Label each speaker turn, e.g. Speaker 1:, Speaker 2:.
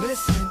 Speaker 1: Listen.